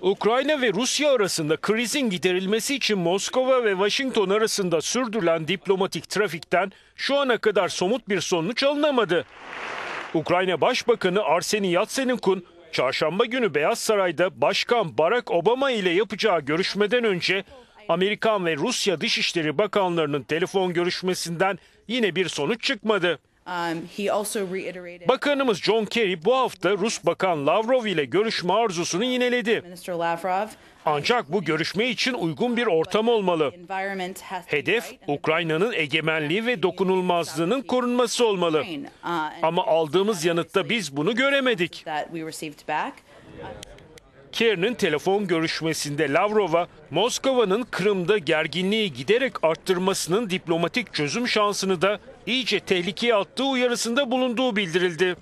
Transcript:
Ukrayna ve Rusya arasında krizin giderilmesi için Moskova ve Washington arasında sürdürülen diplomatik trafikten şu ana kadar somut bir sonuç alınamadı. Ukrayna Başbakanı Arseniy Yatsenyuk'un çarşamba günü Beyaz Saray'da Başkan Barack Obama ile yapacağı görüşmeden önce Amerikan ve Rusya Dışişleri Bakanlarının telefon görüşmesinden yine bir sonuç çıkmadı. Um, Bakanımız John Kerry bu hafta Rus Bakan Lavrov ile görüşme arzusunu yineledi. Ancak bu görüşme için uygun bir ortam olmalı. Hedef Ukrayna'nın egemenliği ve dokunulmazlığının korunması olmalı. Uh, Ama aldığımız yanıtta biz bunu göremedik. Kerry'nin telefon görüşmesinde Lavrov'a Moskova'nın Kırım'da gerginliği giderek arttırmasının diplomatik çözüm şansını da iyice tehlikeye attığı uyarısında bulunduğu bildirildi.